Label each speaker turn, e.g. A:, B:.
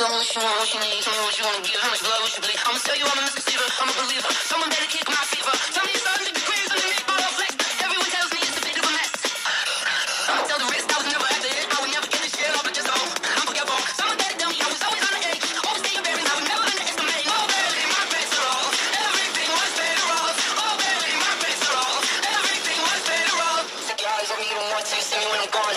A: Tell me what you want, what you need, tell me what you want to give, how much love, what you believe. I'ma tell you I'm a misbeliever, I'm a believer. Someone better kick my fever. Tell me it's a 100 degrees underneath my flex. Everyone tells me it's a bit of a mess. I'ma tell the rest I was never at the I would never get the shit off, but just a. I'm forgettable. Someone better tell me I was always on the edge, always staying buried. I would never underestimate. All better than my best at all. Everything was better off. All better than my best at all. Everything was better off. Take your eyes on me, don't want to see me when I'm gone.